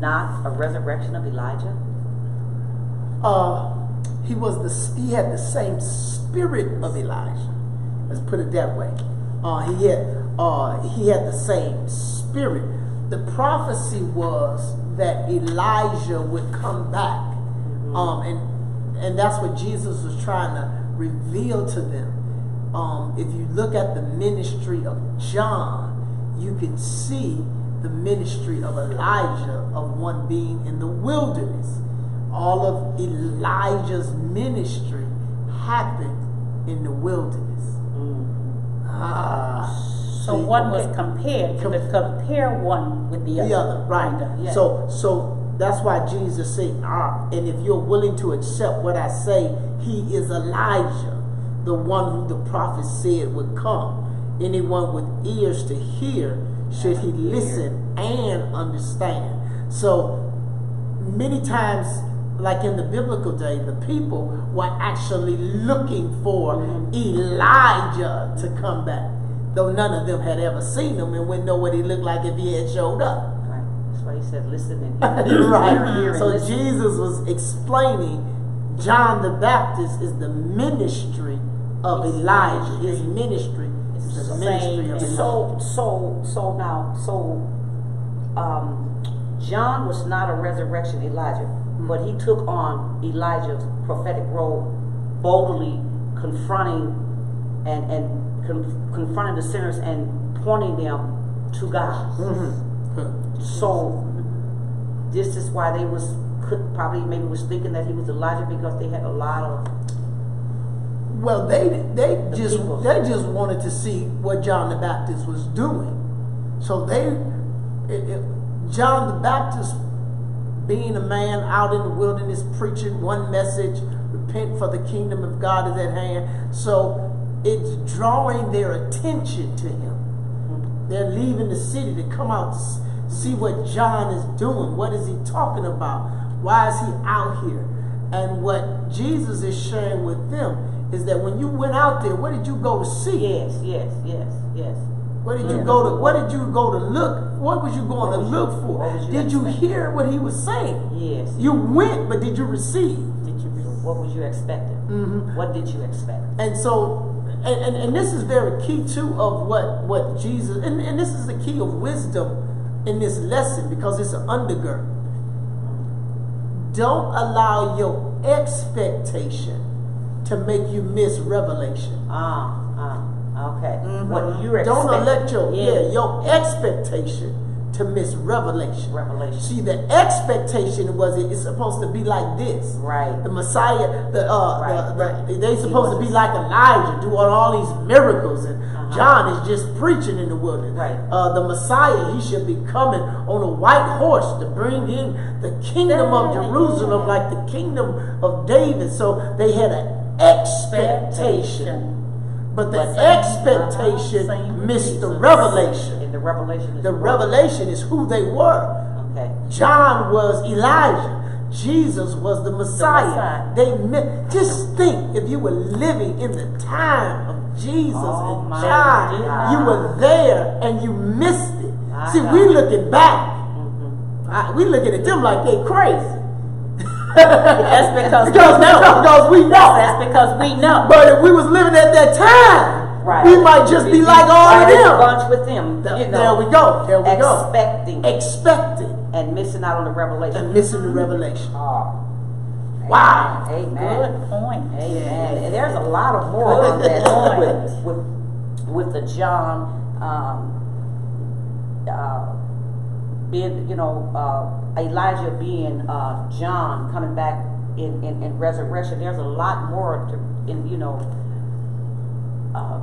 not a resurrection of Elijah? uh, he was the he had the same spirit of Elijah. Let's put it that way. Uh, he had uh, he had the same spirit. The prophecy was that Elijah would come back, um, and and that's what Jesus was trying to reveal to them. Um, if you look at the ministry of John, you can see the ministry of Elijah of one being in the wilderness all of Elijah's ministry happened in the wilderness. Ah, So see, one was compared. You could compare one with the the other. other, right? Yeah. So, so that's why Jesus said, ah, and if you're willing to accept what I say, he is Elijah, the one who the prophet said would come. Anyone with ears to hear, should he listen and understand? So, many times, like in the biblical day, the people were actually looking for Elijah to come back, though none of them had ever seen him and wouldn't know what he looked like if he had showed up. Right. That's why he said, "Listen and hear." Right. hear, and So listen. Jesus was explaining John the Baptist is the ministry of Elijah. His ministry is the Same ministry of. Elijah. So, so, so now, so, um, John was not a resurrection Elijah, but he took on Elijah's prophetic role, boldly confronting and and con- confronting the sinners and pointing them to God. Mhm. So, this is why they was could probably maybe was thinking that he was Elijah because they had a lot of Well, they they The just people. they just wanted to see what John the Baptist was doing. So they, it, it, John the Baptist, being a man out in the wilderness preaching one message, repent for the kingdom of God is at hand. So it's drawing their attention to him. They're leaving the city to come out to see what John is doing. What is he talking about? Why is he out here? And what Jesus is sharing with them is that when you went out there, what did you go to see? yes, yes, yes, yes. What did you go to? What did you go to look? What was you going to look for? you did you expecting? hear what he was saying? Yes. You went, but did you receive? Did you? What was you expecting? Mm -hmm. What did you expect? And so, and, and, and this is very key too of what what Jesus, and, and this is the key of wisdom in this lesson because it's an undergird. Don't allow your expectation to make you miss revelation. Ah, ah, okay. Mhm. What you expect? Don't let your yeah, Yes. your expectation to miss revelation. revelation. See, the expectation was it, it's supposed to be like this. Right. The Messiah, the uh, Right, the, right. the, they He supposed to be like Elijah, doing all these miracles, and Uh-huh. John is just preaching in the wilderness. Right. Uh, the Messiah, he should be coming on a white horse to bring in the kingdom of Jerusalem, like the kingdom of David. So they had an expectation, but the expectation uh-huh, missed the revelation. And the revelation is The revelation is who they were. Okay. John was Elijah. Jesus was the Messiah. Messiah. They met, just think if you were living in the time of Jesus Oh and John, God. you were there and you missed it. My See, we looking back. Mm-hmm. I- we looking at them like they crazy. That's because because, we know. because we know. That's because we know. But if we was living at that time, Right. we might just be like all of them. bunch with them. Th- you there we go. There we go. expecting Expecting and missing out on the revelation. and missing the revelation. Oh. Wow. Amen. Good point. Amen. And there's a lot of more on that point. with, with with the John um, uh, being you know uh, Elijah being uh, John coming back in, in, in resurrection. There's a lot more to in you know uh,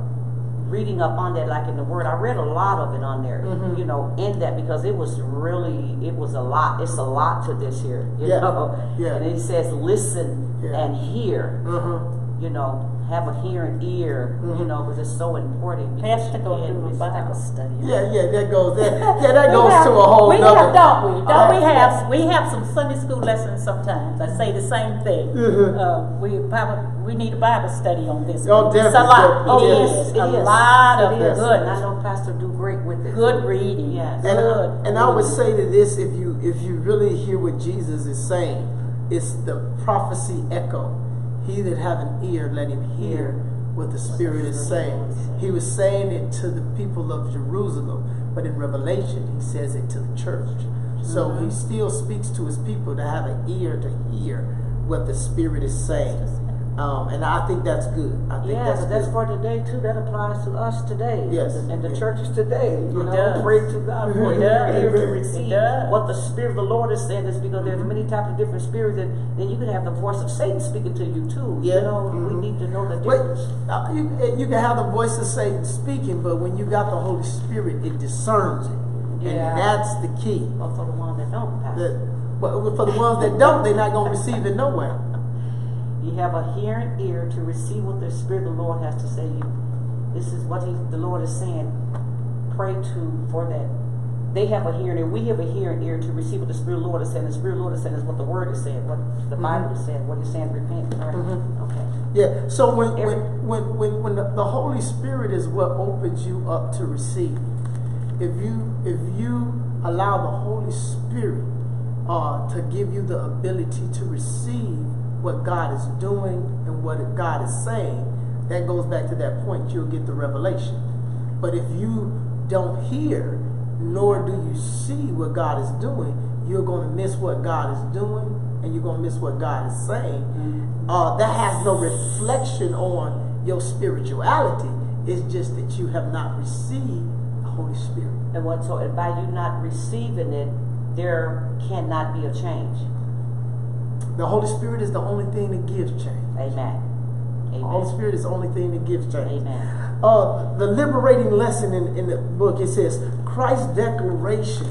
reading up on that, like in the Word, I read a lot of it on there. Mhm. You know, in that because it was really, it was a lot. It's a lot to this here. You Yeah. know, Yeah. and it says listen Yeah. and hear. Uh-huh. You know, have a hearing ear. You Mhm. know, because it's so important. because Pastor you go through a miss Bible out. study. Yeah, yeah, that goes that yeah, that goes have- to a whole we nother have, don't we? Don't Uh, we have we have some Sunday school lessons sometimes. I say the same thing. Mhm. Uh, we probably we need a Bible study on this. Oh, one. It's a definitely, lot. definitely. Oh, It yes, is. a lot of It is. good, And I know Pastor do great with it. good reading. Yes. And, Good. and I would say to this, if you if you really hear what Jesus is saying, it's the prophecy echo. He that have an ear, let him hear what the Spirit is saying. He was saying it to the people of Jerusalem, but in Revelation he says it to the church. So he mm-hmm. still speaks to his people to have an ear to hear what the Spirit is saying. Um, and I think that's good. I think Yeah, that's but that's good. for today too. That applies to us today. Yes. And the churches today. You It know, does. pray to God for It does. to It receive does. what the Spirit of the Lord is saying. Is because there's many types of different spirits, and then you can have the voice of Satan speaking to you too. Yeah. You know, we Mhm. need to know the difference. uh, you, you can have the voice of Satan speaking, but when you got the Holy Spirit, it discerns it, Yeah. and that's the key. But for the one that don't, Pastor, The, but for the ones that don't, they're not gonna receive it nowhere. You have a hearing ear to receive what the Spirit of the Lord has to say to you. This is what he, the Lord is saying. Pray to for that. They have a hearing ear. We have a hearing ear to receive what the Spirit of the Lord is saying. The Spirit of the Lord is saying is what the Word is saying, what the Bible is saying, what He's saying. Repent. Right? Mhm. Okay. Yeah. So when Every- when when when, when the, the Holy Spirit is what opens you up to receive. If you if you allow the Holy Spirit uh, to give you the ability to receive what God is doing and what God is saying, that goes back to that point. You'll get the revelation. But if you don't hear, nor do you see what God is doing, you're going to miss what God is doing, and you're going to miss what God is saying. Uh, that has no reflection on your spirituality. It's just that you have not received the Holy Spirit. And what so and by you not receiving it, there cannot be a change. The Holy Spirit is the only thing that gives change. Amen. The Holy Spirit is the only thing that gives change. Amen. uh, the liberating lesson in, in the book it says christ's declaration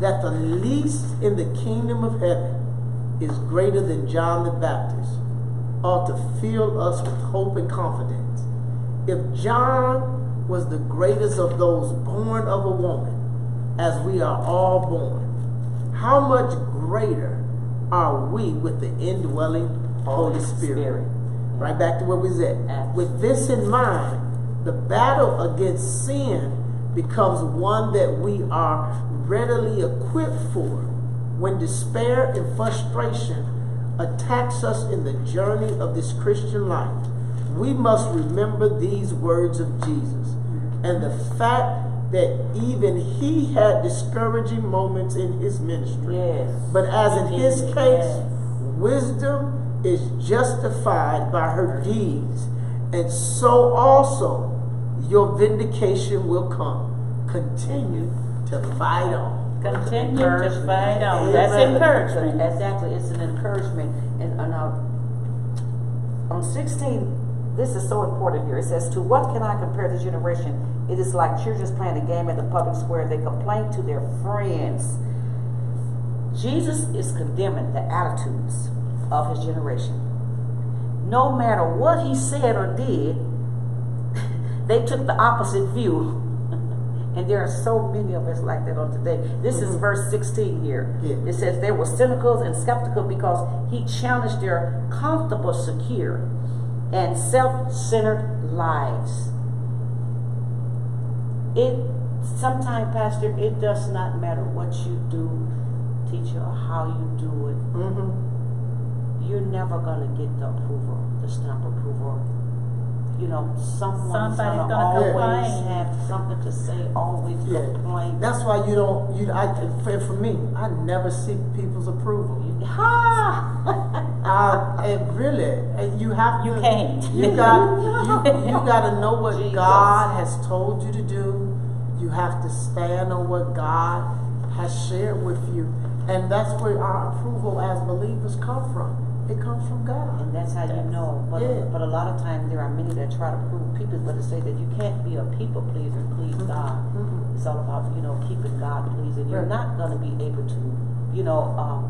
that the least in the kingdom of heaven is greater than john the baptist ought to fill us with hope and confidence if john was the greatest of those born of a woman as we are all born how much greater are we with the indwelling holy spirit, Spirit. Right back to where we was at. Absolutely. With this in mind, the battle against sin becomes one that we are readily equipped for when despair and frustration attacks us in the journey of this Christian life. We must remember these words of Jesus mm-hmm. and the fact that even he had discouraging moments in his ministry. Yes. But as in his Yes. case, wisdom is justified by her deeds, and so also your vindication will come. Continue to fight on. Continue to fight on. That's Amen. encouragement. Exactly, it's an encouragement. And, and uh, on 16, this is so important here. It says, To what can I compare this generation? It is like children playing a game in the public square. They complain to their friends. Jesus is condemning the attitudes of his generation. No matter what he said or did, they took the opposite view. and there are so many of us like that on today. This is Mhm. verse 16 here. Yeah. It says they were cynical and skeptical because he challenged their comfortable, secure, and self-centered lives. It sometimes, Pastor, it does not matter what you do, teacher, or how you do it. Mm-hmm. You're never gonna get the approval, the stamp approval. You know, someone's Somebody's gonna, gonna always complain. have something to say, always Yeah. complain. That's why you don't. You, I, for, for me, I never seek people's approval. ha! I, and really, and you have You to. can't. You got. You, you got to know what Jesus. God has told you to do. You have to stand on what God has shared with you, and that's where our approval as believers come from. It comes from God. And that's how you know. But Yeah. but a lot of times there are many that try to prove people, but to say that you can't be a people pleaser, and please God. Mhm. It's all about you know keeping God pleasing. You're Right. not going to be able to, you know, um,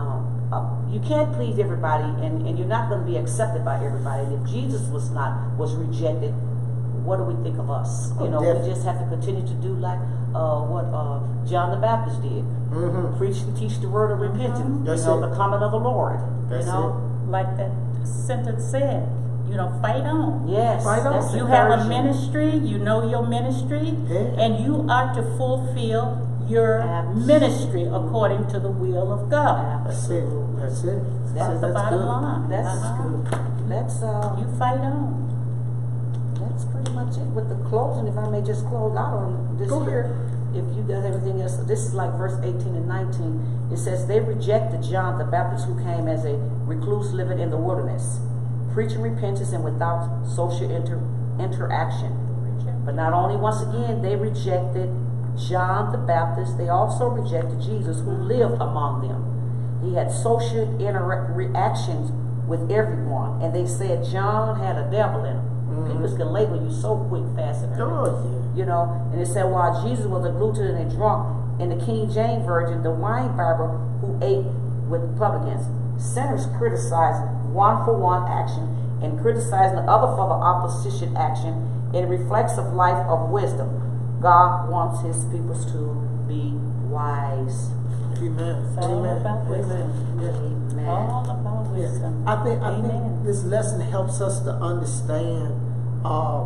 um, uh, you can't please everybody, and, and you're not going to be accepted by everybody. And if Jesus was not was rejected, what do we think of us? Oh, You know, definitely. we just have to continue to do like uh, what uh, John the Baptist did: Mhm. preach and teach the word of repentance. That's you know, it. the coming of the Lord. That's you know, Like that sentence said, you know, fight on. yes, Fight on. that's You have a ministry, you know your ministry, Yeah. and you are to fulfill your Absolutely. ministry according to the will of God. That's it. That's it. That's the that's bottom good. line. That's Uh-huh. good. That's uh, You fight on. That's pretty much it with the closing. If I may just close out on this Go here, if you got everything else, this is like verse eighteen and nineteen. It says they rejected John the Baptist, who came as a recluse living in the wilderness, preaching repentance and without social inter- interaction. But not only once again they rejected John the Baptist, they also rejected Jesus, who lived among them. He had social interactions with everyone, and they said John had a devil in him. Mhm. People can label you so quick, fast, and early. You know, and it said while Jesus was a glutton and a drunk, in the King James Version, the wine bibber who ate with publicans. Sinners criticized one for one action and criticizing the other for the opposition action in reflexive life of wisdom. God wants his people to be wise. Amen. It's all Amen. about wisdom. Amen. Amen. All about Yeah. wisdom. I think I Amen. think this lesson helps us to understand uh,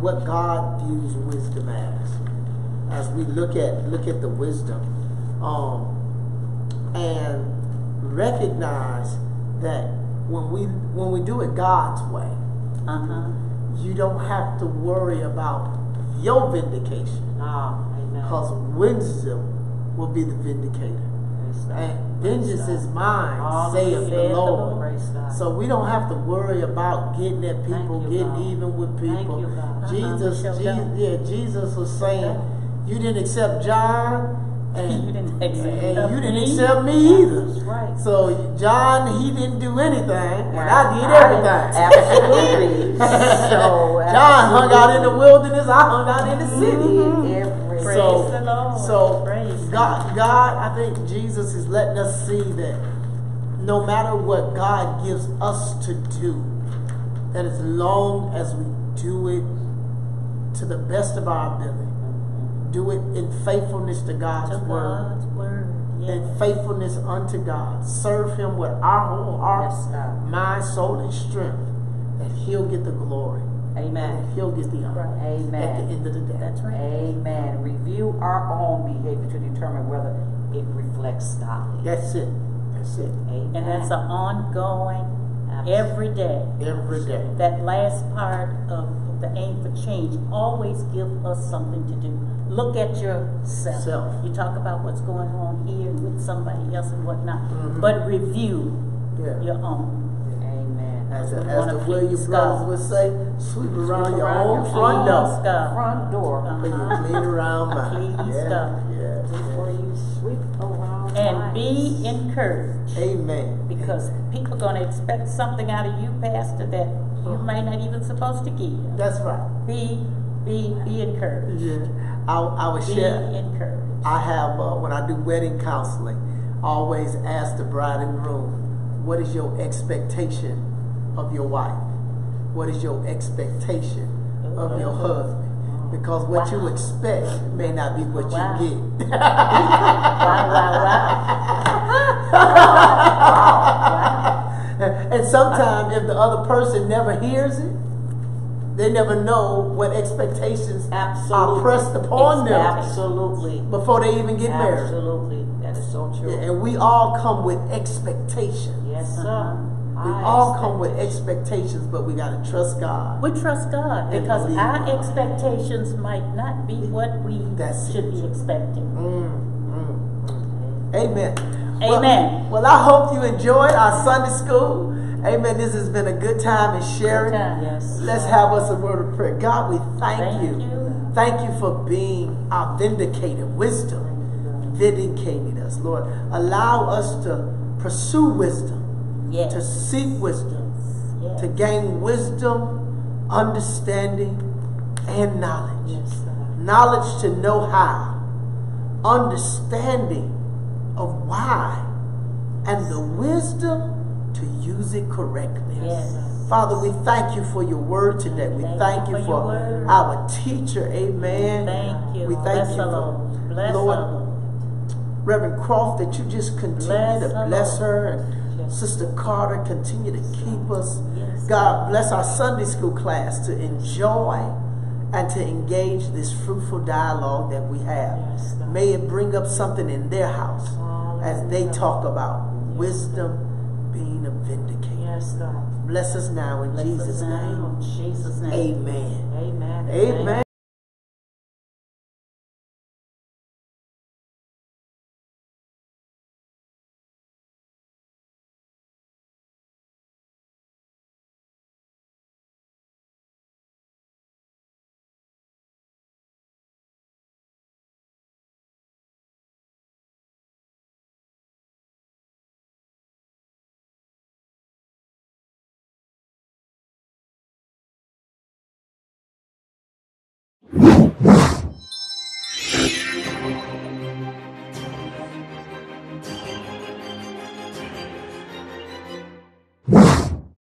what God views wisdom as. As we look at look at the wisdom, um, and recognize that when we when we do it God's way, Uh-huh. you don't have to worry about your vindication, Ah, because wisdom will be the vindicator. And vengeance is mine, All saith the Lord. Lord. Praise God. So we don't have to worry about getting at people, you, getting God. even with people. you. Uh-huh, Jesus, we sure Je- don't. yeah, Jesus was saying, you didn't accept John, and You didn't accept and you didn't me. accept me either. Right. So John, he didn't do anything, and I did everything. Absolutely. So, John hung out in the wilderness. I hung out in the city. Every Praise so, the Lord. So God, God, I think Jesus is letting us see that no matter what God gives us to do, that as long as we do it to the best of our ability, do it in faithfulness to God's To word, God's word. Yes. in faithfulness unto God, serve Him with our whole heart, Yes, mind, soul, and strength, that He'll get the glory, Amen. He'll get the honor Right. at the end of the day. That's right. Amen. Review our own behavior to determine whether it reflects God. That's it. That's it. Amen. And that's an ongoing, Absolutely. every day. Every day. That last part of the aim for change always give us something to do. Look at yourself. Self. You talk about what's going on here with somebody else and whatnot, Mhm. but review Yeah. your own. As, We as the William brothers would say, sweep around your around own your front door. Front door. Uh-huh. Clean around mine. Yeah, God. yeah, Before you sweep around. And mine. be encouraged. Amen. Because people are going to expect something out of you, Pastor, that you might not even supposed to give. That's right. Be, be, be encouraged. Yeah. I, I would Be share. encouraged. I have uh, when I do wedding counseling, I always ask the bride and groom, what is your expectation of your wife? What is your expectation of your husband? Because what you expect may not be what Wow. you get. Wow, wow, and sometimes if the other person never hears it, they never know what expectations Absolutely. are pressed upon them Absolutely. before they even get married. Absolutely. That is so true. And we all come with expectations. Yes, sir. Uh-huh. We I all come with expectations, but we got to trust God. We trust God because our God. expectations might not be what we That's should it. be expecting. Mm, mm, mm. Amen. Amen. Well, well, I hope you enjoyed our Sunday school. Amen. This has been a good time in sharing. Good time. Yes. Let's have us a word of prayer. God, we thank, Thank you. you. Thank you for being our vindicator, wisdom, vindicating us, Lord. Allow us to pursue wisdom Yes. to seek wisdom, Yes. to gain wisdom, understanding, and knowledge. Yes. Knowledge to know how, understanding of why, and the wisdom to use it correctly. Father, we thank you for your word today. We Thank thank you for for our teacher. Amen. Thank you. We thank Bless you for Lord. Bless Lord. Reverend Croft, that you just continue Bless to bless her. Sister Carter continue to keep us. Yes. God bless our Sunday school class to enjoy and to engage this fruitful dialogue that we have. Yes, May it bring up something in their house as they talk about wisdom being a vindicator. Yes, God. Bless us now in Bless Jesus' now name. In Jesus' name. Amen. Amen. Amen.